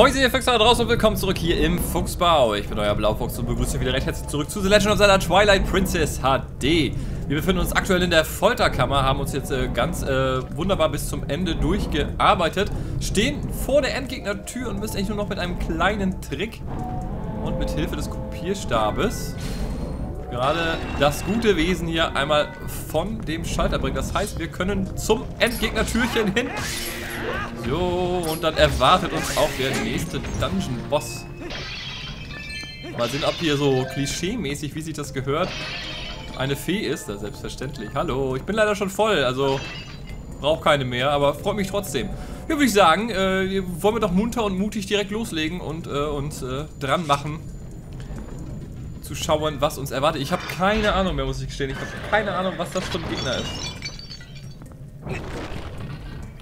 Moin, ihr Füchse da draußen und willkommen zurück hier im Fuchsbau. Ich bin euer Blaufuchs und begrüße euch wieder recht herzlich zurück zu The Legend of Zelda Twilight Princess HD. Wir befinden uns aktuell in der Folterkammer, haben uns jetzt äh, ganz äh, wunderbar bis zum Ende durchgearbeitet, stehen vor der Endgegnertür und müssen eigentlich nur noch mit einem kleinen Trick und mit Hilfe des Kopierstabes gerade das gute Wesen hier einmal von dem Schalter bringen. Das heißt, wir können zum Endgegnertürchen hin so, und dann erwartet uns auch der nächste Dungeon-Boss. Mal sehen, ob hier so klischee-mäßig, wie sich das gehört, eine Fee ist. Ja, selbstverständlich. Hallo, ich bin leider schon voll, also brauche keine mehr, aber freut mich trotzdem. Ja, würde ich sagen, äh, wollen wir doch munter und mutig direkt loslegen und äh, uns äh, dran machen, zu schauen, was uns erwartet. Ich habe keine Ahnung mehr, muss ich gestehen. Ich habe keine Ahnung, was das für ein Gegner ist.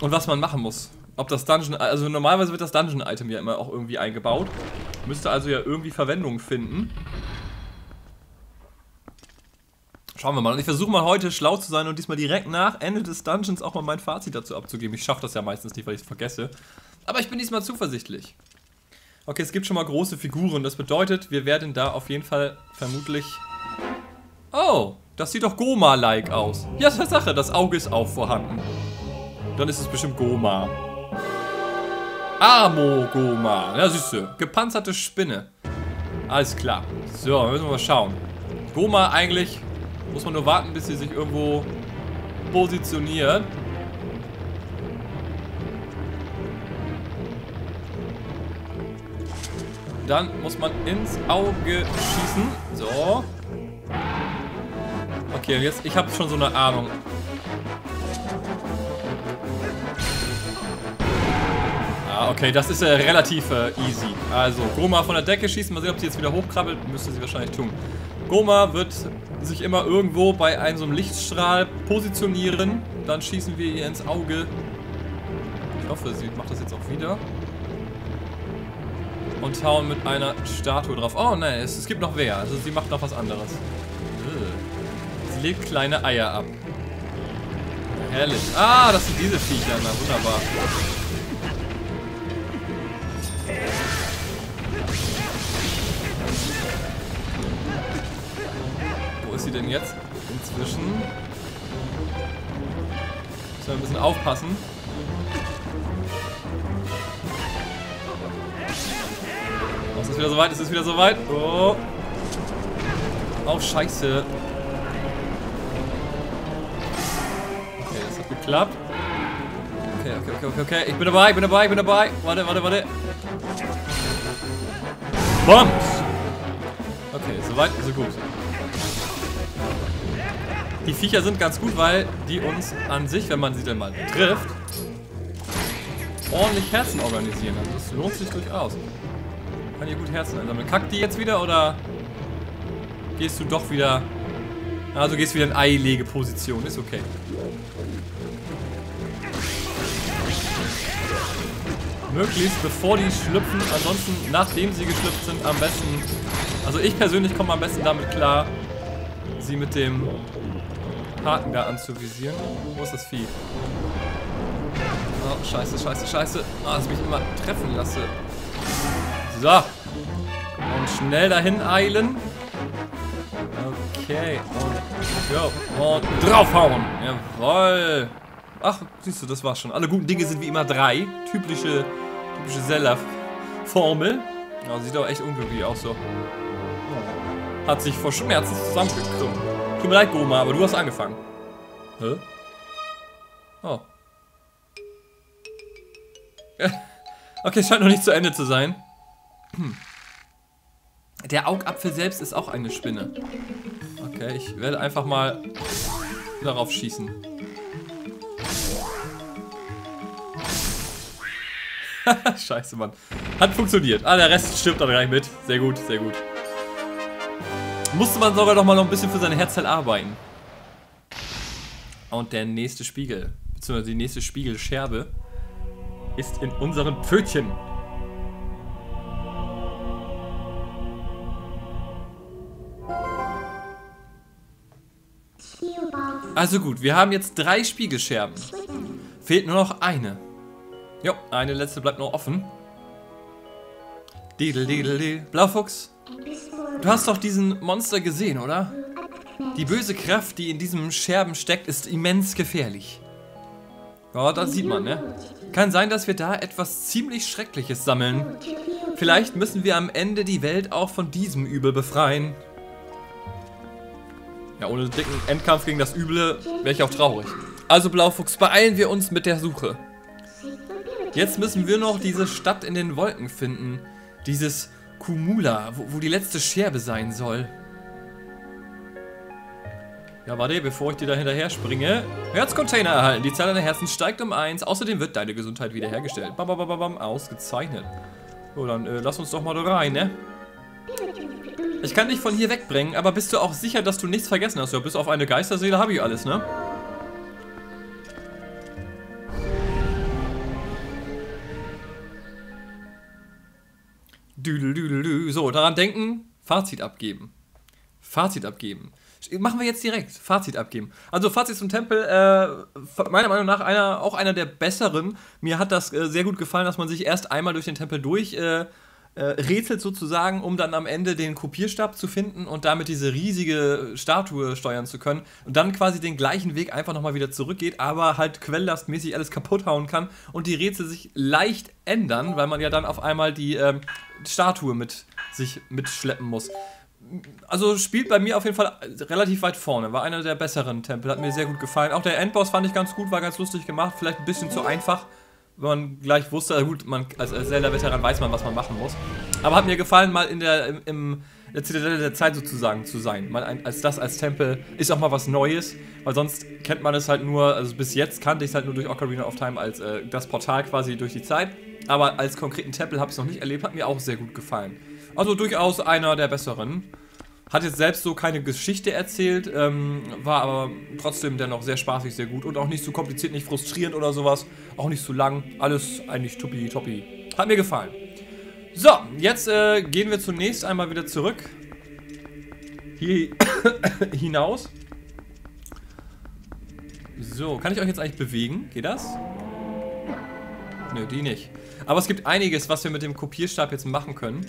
Und was man machen muss. Ob das Dungeon, also normalerweise wird das Dungeon-Item ja immer auch irgendwie eingebaut. Müsste also ja irgendwie Verwendung finden. Schauen wir mal. Und ich versuche mal heute schlau zu sein und diesmal direkt nach Ende des Dungeons auch mal mein Fazit dazu abzugeben. Ich schaffe das ja meistens nicht, weil ich es vergesse. Aber ich bin diesmal zuversichtlich. Okay, es gibt schon mal große Figuren. Das bedeutet, wir werden da auf jeden Fall vermutlich... Oh, das sieht doch Goma-like aus. Ja, Tatsache, das Auge ist auch vorhanden. Dann ist es bestimmt Goma. Amo-Goma. Ja, du. Gepanzerte Spinne. Alles klar. So, müssen wir mal schauen. Goma eigentlich muss man nur warten, bis sie sich irgendwo positioniert. Dann muss man ins Auge schießen. So. Okay, und jetzt, ich habe schon so eine Ahnung. Okay, das ist äh, relativ äh, easy. Also, Goma von der Decke schießen. Mal sehen, ob sie jetzt wieder hochkrabbelt. Müsste sie wahrscheinlich tun. Goma wird sich immer irgendwo bei einem so einem Lichtstrahl positionieren. Dann schießen wir ihr ins Auge. Ich hoffe, sie macht das jetzt auch wieder. Und hauen mit einer Statue drauf. Oh nein, es, es gibt noch wer. Also sie macht noch was anderes. Sie legt kleine Eier ab. Herrlich. Ah, das sind diese Viecher. Na, wunderbar. Denn jetzt? Inzwischen. Müssen wir ein bisschen aufpassen. Oh, es ist wieder soweit, es ist wieder soweit. Oh. Oh, scheiße. Okay, das hat geklappt. Okay, okay, okay, okay, okay. Ich bin dabei, ich bin dabei, ich bin dabei. Warte, warte, warte. Bums! Okay, soweit, so gut. Die Viecher sind ganz gut, weil die uns an sich, wenn man sie dann mal trifft, ordentlich Herzen organisieren. Also das lohnt sich durchaus. Kann hier gut Herzen einsammeln. Kackt die jetzt wieder oder gehst du doch wieder... Also gehst wieder in Eilegeposition. Ist okay. Möglichst bevor die schlüpfen. Ansonsten, nachdem sie geschlüpft sind, am besten... Also ich persönlich komme am besten damit klar, sie mit dem Haken da anzuvisieren. Wo ist das Vieh? Oh, scheiße, scheiße, scheiße. Oh, dass ich mich immer treffen lasse. So. Und schnell dahin eilen. Okay. Und, jo, und draufhauen. Jawoll. Ach, siehst du, das war's schon. Alle guten Dinge sind wie immer drei. Typische, typische Zeller-Formel. Ja, sieht doch echt unglücklich aus so. Hat sich vor Schmerzen zusammengekrümmt. Tut mir leid, Goma, aber du hast angefangen. Hä? Oh. okay, es scheint noch nicht zu Ende zu sein. Der Augapfel selbst ist auch eine Spinne. Okay, ich werde einfach mal darauf schießen. Scheiße, Mann. Hat funktioniert. Ah, der Rest stirbt dann gleich mit. Sehr gut, sehr gut musste man sogar noch mal noch ein bisschen für seine Herzzell arbeiten. Und der nächste Spiegel, beziehungsweise die nächste Spiegelscherbe, ist in unserem Pfötchen. Also gut, wir haben jetzt drei Spiegelscherben. Fehlt nur noch eine. Jo, eine letzte bleibt noch offen. Didel, didel, didel. Blaufuchs, du hast doch diesen Monster gesehen, oder? Die böse Kraft, die in diesem Scherben steckt, ist immens gefährlich. Ja, das sieht man, ne? Kann sein, dass wir da etwas ziemlich Schreckliches sammeln. Vielleicht müssen wir am Ende die Welt auch von diesem Übel befreien. Ja, ohne dicken Endkampf gegen das Üble wäre ich auch traurig. Also Blaufuchs, beeilen wir uns mit der Suche. Jetzt müssen wir noch diese Stadt in den Wolken finden. Dieses Kumula, wo, wo die letzte Scherbe sein soll. Ja, warte, bevor ich dir da hinterher springe. Herzcontainer erhalten. Die Zahl deiner Herzen steigt um 1. Außerdem wird deine Gesundheit wiederhergestellt. Bam, bam, bam, bam, ausgezeichnet. So, dann äh, lass uns doch mal da rein, ne? Ich kann dich von hier wegbringen, aber bist du auch sicher, dass du nichts vergessen hast? Ja, bis auf eine Geisterseele habe ich alles, ne? So, daran denken, Fazit abgeben. Fazit abgeben. Machen wir jetzt direkt. Fazit abgeben. Also Fazit zum Tempel, äh, meiner Meinung nach einer, auch einer der besseren. Mir hat das äh, sehr gut gefallen, dass man sich erst einmal durch den Tempel durch äh, rätselt sozusagen, um dann am Ende den Kopierstab zu finden und damit diese riesige Statue steuern zu können und dann quasi den gleichen Weg einfach nochmal wieder zurückgeht, aber halt quelllastmäßig alles kaputt hauen kann und die Rätsel sich leicht ändern, weil man ja dann auf einmal die ähm, Statue mit sich mitschleppen muss also spielt bei mir auf jeden Fall relativ weit vorne. War einer der besseren Tempel, hat mir sehr gut gefallen. Auch der Endboss fand ich ganz gut, war ganz lustig gemacht. Vielleicht ein bisschen zu einfach, wenn man gleich wusste, gut, man, als Zelda-Veteran weiß man, was man machen muss. Aber hat mir gefallen, mal in der, im, im der Zitadelle der Zeit sozusagen zu sein. Mal ein, als das als Tempel ist auch mal was Neues, weil sonst kennt man es halt nur, also bis jetzt kannte ich es halt nur durch Ocarina of Time als äh, das Portal quasi durch die Zeit. Aber als konkreten Tempel habe ich es noch nicht erlebt, hat mir auch sehr gut gefallen. Also durchaus einer der besseren. Hat jetzt selbst so keine Geschichte erzählt, ähm, war aber trotzdem dennoch sehr spaßig, sehr gut und auch nicht zu kompliziert, nicht frustrierend oder sowas. Auch nicht zu lang. Alles eigentlich tuppi toppi. Hat mir gefallen. So, jetzt äh, gehen wir zunächst einmal wieder zurück. Hier hinaus. So, kann ich euch jetzt eigentlich bewegen? Geht das? Nö, die nicht. Aber es gibt einiges, was wir mit dem Kopierstab jetzt machen können.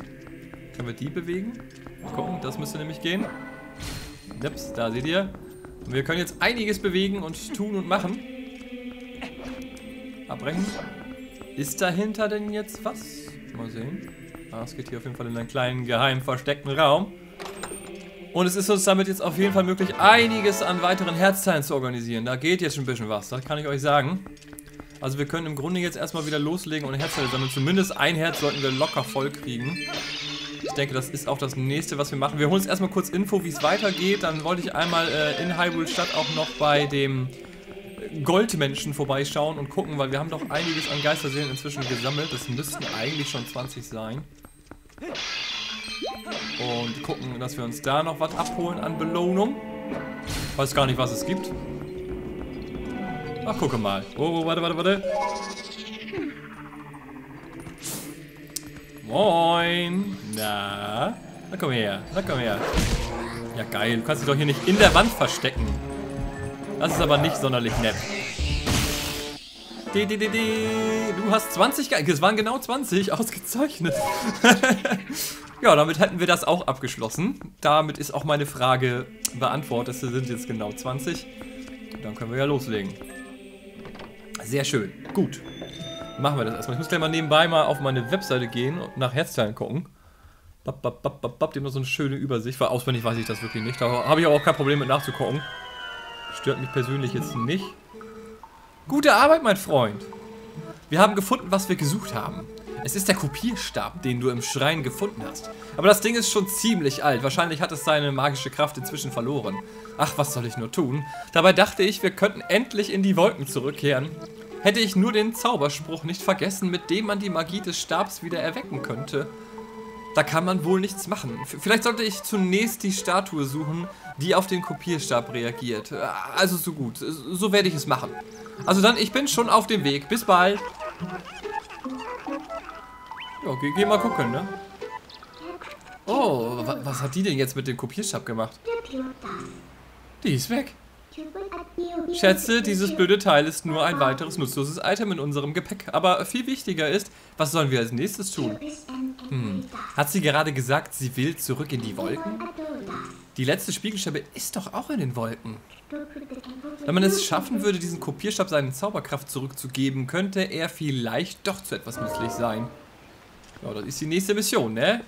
Können wir die bewegen? Mal gucken, das müsste nämlich gehen. Nips, da seht ihr. Und wir können jetzt einiges bewegen und tun und machen. Abbrechen. Ist dahinter denn jetzt was? Mal sehen. Ah, es geht hier auf jeden Fall in einen kleinen, geheimen, versteckten Raum. Und es ist uns damit jetzt auf jeden Fall möglich, einiges an weiteren Herzteilen zu organisieren. Da geht jetzt schon ein bisschen was, das kann ich euch sagen. Also wir können im Grunde jetzt erstmal wieder loslegen und Herzteile sammeln. Zumindest ein Herz sollten wir locker voll kriegen. Ich denke, das ist auch das nächste, was wir machen. Wir holen uns erstmal kurz Info, wie es weitergeht. Dann wollte ich einmal äh, in Hyrule Stadt auch noch bei dem Goldmenschen vorbeischauen und gucken, weil wir haben doch einiges an Geisterseelen inzwischen gesammelt. Das müssten eigentlich schon 20 sein. Und gucken, dass wir uns da noch was abholen an Belohnung. Weiß gar nicht, was es gibt. Ach, gucke mal. Oh, warte, warte, warte. Moin. Na? Na komm her. Na komm her. Ja geil, du kannst dich doch hier nicht in der Wand verstecken. Das ist aber nicht sonderlich nett. De, de, de, du hast 20 Ge Es waren genau 20. Ausgezeichnet. ja, damit hätten wir das auch abgeschlossen. Damit ist auch meine Frage beantwortet. Es sind jetzt genau 20. Dann können wir ja loslegen. Sehr schön. Gut machen wir das erstmal. Ich muss gleich mal nebenbei mal auf meine Webseite gehen und nach Herzteilen gucken. Bap, bap, bap, bap, bap, die haben noch so eine schöne Übersicht, weil auswendig weiß ich das wirklich nicht. Da habe ich aber auch kein Problem mit nachzugucken. Stört mich persönlich jetzt nicht. Gute Arbeit, mein Freund. Wir haben gefunden, was wir gesucht haben. Es ist der Kopierstab, den du im Schrein gefunden hast. Aber das Ding ist schon ziemlich alt. Wahrscheinlich hat es seine magische Kraft inzwischen verloren. Ach, was soll ich nur tun? Dabei dachte ich, wir könnten endlich in die Wolken zurückkehren. Hätte ich nur den Zauberspruch nicht vergessen, mit dem man die Magie des Stabs wieder erwecken könnte. Da kann man wohl nichts machen. Vielleicht sollte ich zunächst die Statue suchen, die auf den Kopierstab reagiert. Also so gut. So werde ich es machen. Also dann, ich bin schon auf dem Weg. Bis bald. Ja, geh, geh mal gucken, ne? Oh, was hat die denn jetzt mit dem Kopierstab gemacht? Die ist weg. Schätze, dieses blöde Teil ist nur ein weiteres nutzloses Item in unserem Gepäck. Aber viel wichtiger ist, was sollen wir als nächstes tun? Hm. Hat sie gerade gesagt, sie will zurück in die Wolken? Die letzte Spiegelscheibe ist doch auch in den Wolken. Wenn man es schaffen würde, diesen Kopierstab seine Zauberkraft zurückzugeben, könnte er vielleicht doch zu etwas nützlich sein. Ja, das ist die nächste Mission, ne?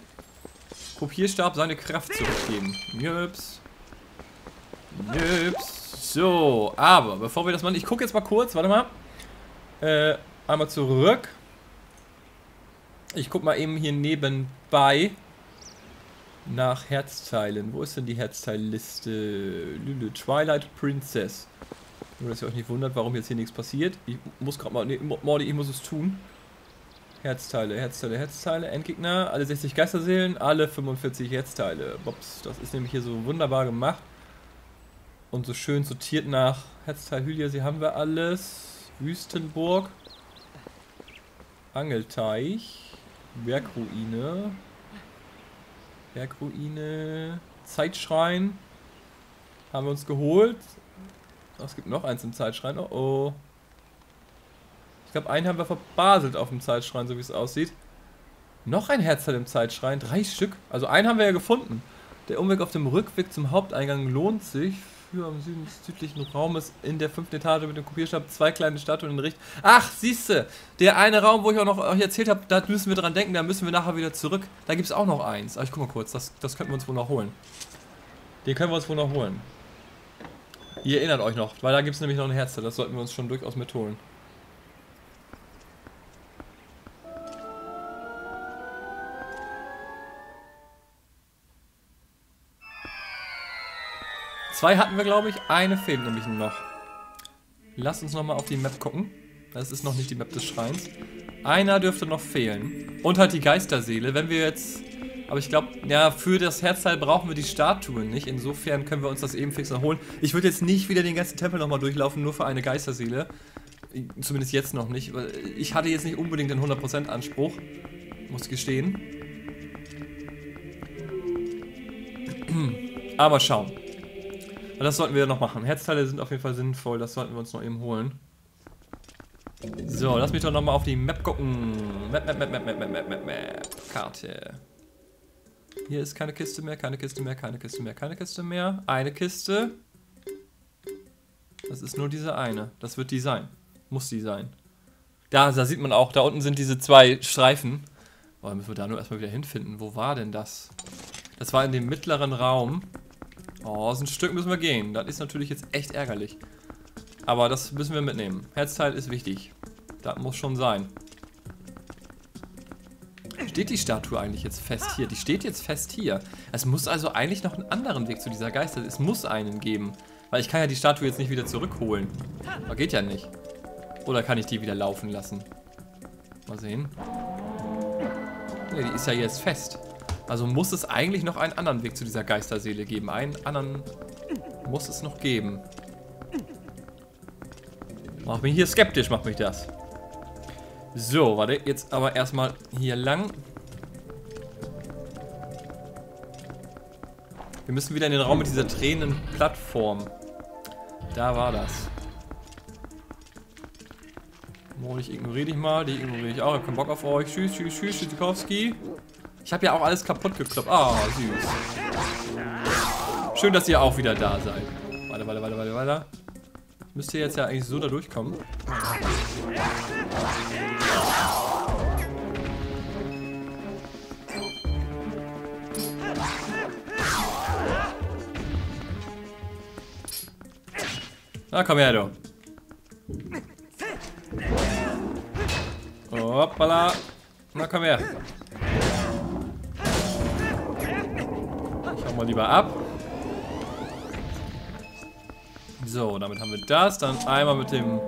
Kopierstab seine Kraft zurückgeben. Jöps. Jöps. So, aber bevor wir das machen, ich gucke jetzt mal kurz, warte mal. Äh, einmal zurück. Ich guck mal eben hier nebenbei nach Herzteilen. Wo ist denn die Herzteilliste? Twilight Princess. Nur, dass ihr euch nicht wundert, warum jetzt hier nichts passiert. Ich muss gerade mal... Nee, Mordi, ich muss es tun. Herzteile, Herzteile, Herzteile. Endgegner, alle 60 Geisterseelen, alle 45 Herzteile. Bops, das ist nämlich hier so wunderbar gemacht. Und so schön sortiert nach Herzteil Hylia, sie haben wir alles. Wüstenburg. Angelteich. Bergruine. Bergruine. Zeitschrein. Haben wir uns geholt. Oh, es gibt noch eins im Zeitschrein. Oh oh. Ich glaube, einen haben wir verbaselt auf dem Zeitschrein, so wie es aussieht. Noch ein Herzteil im Zeitschrein. Drei Stück. Also einen haben wir ja gefunden. Der Umweg auf dem Rückweg zum Haupteingang lohnt sich für am Süden des südlichen Raumes in der fünften Etage mit dem Kopierstab zwei kleine Statuen in Richt. Ach, siehste, der eine Raum, wo ich auch noch euch erzählt habe, da müssen wir dran denken, da müssen wir nachher wieder zurück. Da gibt es auch noch eins. Aber ich guck mal kurz, das, das könnten wir uns wohl noch holen. Den können wir uns wohl noch holen. Ihr erinnert euch noch, weil da gibt es nämlich noch ein Herz, das sollten wir uns schon durchaus mitholen. Zwei hatten wir, glaube ich. Eine fehlt nämlich noch. Lass uns nochmal auf die Map gucken. Das ist noch nicht die Map des Schreins. Einer dürfte noch fehlen. Und halt die Geisterseele. Wenn wir jetzt... Aber ich glaube, ja, für das Herzteil brauchen wir die Statuen nicht. Insofern können wir uns das eben fix noch holen. Ich würde jetzt nicht wieder den ganzen Tempel nochmal durchlaufen, nur für eine Geisterseele. Zumindest jetzt noch nicht. Ich hatte jetzt nicht unbedingt den 100% Anspruch. Muss gestehen. Aber schauen. Das sollten wir noch machen. Herzteile sind auf jeden Fall sinnvoll. Das sollten wir uns noch eben holen. So, lass mich doch nochmal auf die Map gucken. Map, Map, Map, Map, Map, Map, Map, Map. Karte. Hier ist keine Kiste mehr, keine Kiste mehr, keine Kiste mehr, keine Kiste mehr. Eine Kiste. Das ist nur diese eine. Das wird die sein. Muss die sein. Da, da sieht man auch, da unten sind diese zwei Streifen. Boah, müssen wir da nur erstmal wieder hinfinden. Wo war denn das? Das war in dem mittleren Raum. Oh, so ein Stück müssen wir gehen. Das ist natürlich jetzt echt ärgerlich. Aber das müssen wir mitnehmen. Herzteil ist wichtig. Das muss schon sein. Steht die Statue eigentlich jetzt fest hier? Die steht jetzt fest hier. Es muss also eigentlich noch einen anderen Weg zu dieser Geister. Es muss einen geben. Weil ich kann ja die Statue jetzt nicht wieder zurückholen. Das geht ja nicht. Oder kann ich die wieder laufen lassen? Mal sehen. Ne, die ist ja jetzt fest. Also muss es eigentlich noch einen anderen Weg zu dieser Geisterseele geben. Einen anderen muss es noch geben. Macht mich hier skeptisch, macht mich das. So, warte, jetzt aber erstmal hier lang. Wir müssen wieder in den Raum mit dieser tränenden Plattform. Da war das. Oh, ich ignoriere dich mal, die ignoriere ich auch. Ich hab keinen Bock auf euch. Tschüss, tschüss, tschüss, Tschüssikowski. Ich habe ja auch alles kaputt gekloppt. Ah, oh, süß. Schön, dass ihr auch wieder da seid. Warte, warte, warte, warte, warte. Müsst ihr jetzt ja eigentlich so da durchkommen. Na, komm her, du. Hoppala. Na, komm her. Mal lieber ab. So, damit haben wir das. Dann einmal mit dem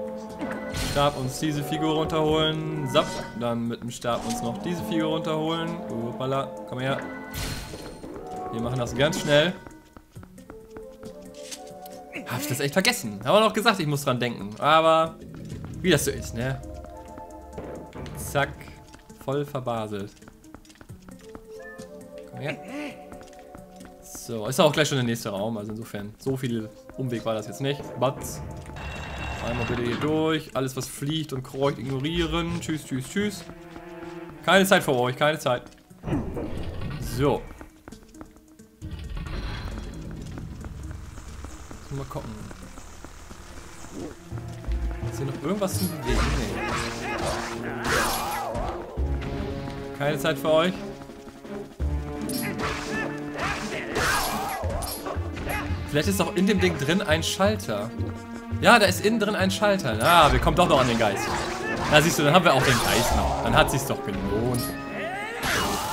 Stab uns diese Figur runterholen. Zap. Dann mit dem Stab uns noch diese Figur runterholen. Hoppala, komm her. Wir machen das ganz schnell. Hab ich das echt vergessen. Haben wir noch gesagt, ich muss dran denken. Aber wie das so ist, ne? Zack. Voll verbaselt. Komm her. So, ist auch gleich schon der nächste Raum, also insofern, so viel Umweg war das jetzt nicht. Batz. Einmal bitte hier durch. Alles, was fliegt und kreucht, ignorieren. Tschüss, tschüss, tschüss. Keine Zeit für euch, keine Zeit. So. Mal gucken. Ist hier noch irgendwas zu bewegen? Nee. Keine Zeit für euch. Vielleicht ist auch in dem Ding drin ein Schalter. Ja, da ist innen drin ein Schalter. Ah, wir kommen doch noch an den Geist. Na siehst du, dann haben wir auch den Geist noch. Dann hat sich's doch gelohnt.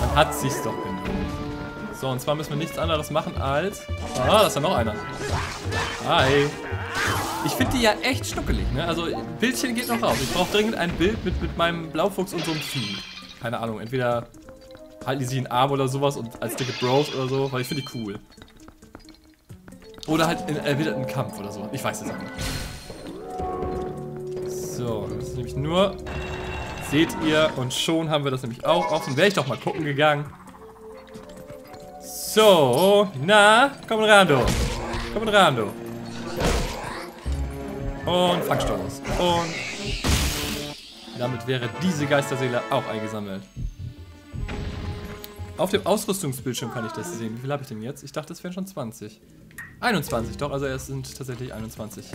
Dann hat sich's doch gelohnt. So, und zwar müssen wir nichts anderes machen als... Ah, da ist ja noch einer. Hi. Ich finde die ja echt schnuckelig, ne? Also, Bildchen geht noch raus. Ich brauche dringend ein Bild mit, mit meinem Blaufuchs und so einem Vieh. Keine Ahnung, entweder halten die sich in den Arm oder sowas und als dicke Bros oder so, weil ich finde die cool. Oder halt in erwiderten Kampf oder so. Ich weiß es auch nicht. So, das ist nämlich nur... Seht ihr, und schon haben wir das nämlich auch offen. Wäre ich doch mal gucken gegangen. So, na, komm ran, du. Komm ran, du. Und Fangstoß. Und damit wäre diese Geisterseele auch eingesammelt. Auf dem Ausrüstungsbildschirm kann ich das sehen. Wie viel habe ich denn jetzt? Ich dachte, es wären schon 20. 21, doch, also es sind tatsächlich 21.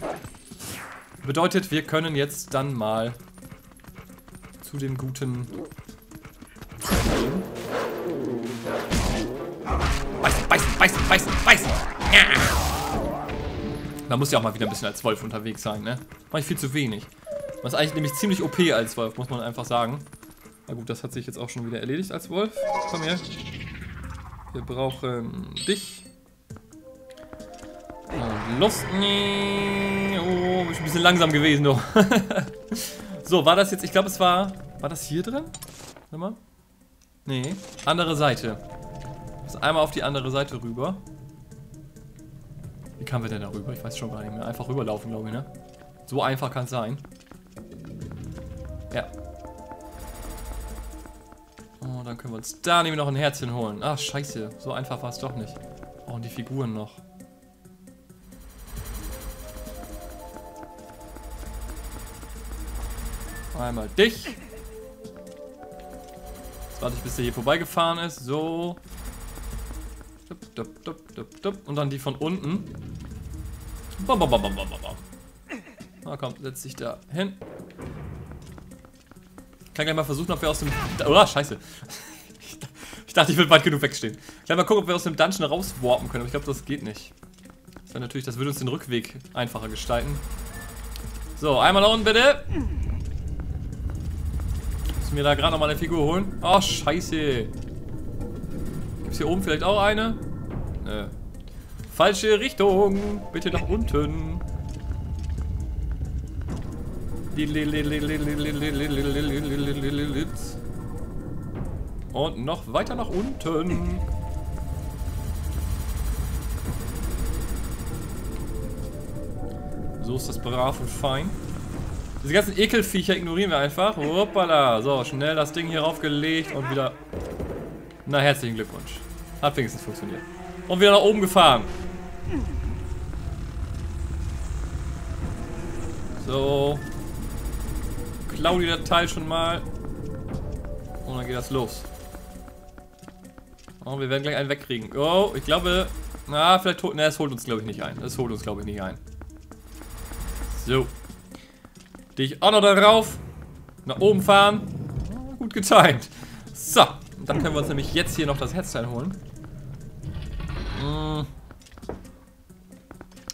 Bedeutet, wir können jetzt dann mal zu dem guten... Beißen, beißen, beißen, beißen, beißen! Ja. Da muss ja auch mal wieder ein bisschen als Wolf unterwegs sein, ne? Mach ich viel zu wenig. Was eigentlich nämlich ziemlich OP als Wolf, muss man einfach sagen. Na gut, das hat sich jetzt auch schon wieder erledigt als Wolf. Komm her. Wir brauchen dich. Los. Oh, bin ich ein bisschen langsam gewesen, du. so, war das jetzt, ich glaube es war, war das hier drin? Warte mal. Nee, andere Seite. Muss einmal auf die andere Seite rüber. Wie kamen wir denn da rüber? Ich weiß schon gar nicht mehr. Einfach rüberlaufen, glaube ich, ne? So einfach kann es sein. Ja. Oh, dann können wir uns da nämlich noch ein Herzchen holen. Ach, scheiße. So einfach war es doch nicht. Oh, und die Figuren noch. Einmal dich. Jetzt warte ich, bis der hier vorbeigefahren ist. So. Und dann die von unten. Na komm, setz dich da hin. Kann gleich mal versuchen, ob wir aus dem... Oh, scheiße. Ich dachte, ich würde weit genug wegstehen. Gleich mal gucken, ob wir aus dem Dungeon rauswarpen können. Aber ich glaube, das geht nicht. Das natürlich, das würde uns den Rückweg einfacher gestalten. So, einmal unten bitte. Wir da gerade nochmal eine Figur holen? Oh, scheiße. Gibt es hier oben vielleicht auch eine? Nö. Falsche Richtung. Bitte nach unten. Und noch weiter nach unten. So ist das brav und fein. Diese ganzen Ekelviecher ignorieren wir einfach. Hoppala. So, schnell das Ding hier raufgelegt und wieder... Na, herzlichen Glückwunsch. Hat wenigstens funktioniert. Und wieder nach oben gefahren. So. Klau die Datei schon mal. Und dann geht das los. Oh, wir werden gleich einen wegkriegen. Oh, ich glaube... Na, vielleicht. Ne, es holt uns, glaube ich, nicht ein. Es holt uns, glaube ich, nicht ein. So. Dich auch noch darauf. Nach oben fahren. Gut getimt. So. Dann können wir uns nämlich jetzt hier noch das Herzteil holen. Hm.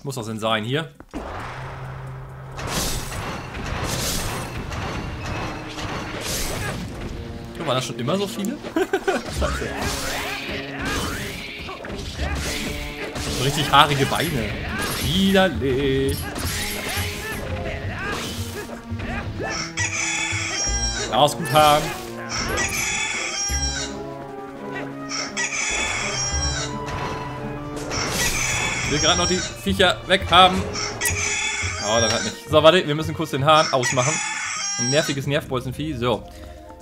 Muss das denn sein hier? Oh, waren das schon immer so viele? so richtig haarige Beine. Widerlich. Ausguthaben. Ich will gerade noch die Viecher weghaben. Oh, das hat nicht. So, warte, wir müssen kurz den Hahn ausmachen. Ein nerviges Nervbolzenvieh. So.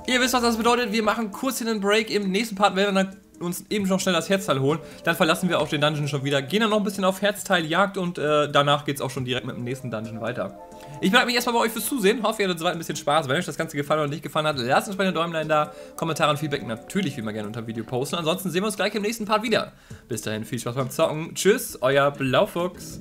Ihr wisst, was das bedeutet. Wir machen kurz hier einen Break. Im nächsten Part werden wir dann uns eben noch schnell das Herzteil holen. Dann verlassen wir auch den Dungeon schon wieder, gehen dann noch ein bisschen auf Herzteiljagd und äh, danach geht es auch schon direkt mit dem nächsten Dungeon weiter. Ich bedanke mich erstmal bei euch fürs Zusehen. Hoffe, ihr hattet soweit ein bisschen Spaß. Wenn euch das Ganze gefallen oder nicht gefallen hat, lasst uns bei den Däumlein da. Kommentare und Feedback natürlich wie immer gerne unter dem Video posten. Ansonsten sehen wir uns gleich im nächsten Part wieder. Bis dahin, viel Spaß beim Zocken. Tschüss, euer Blaufuchs.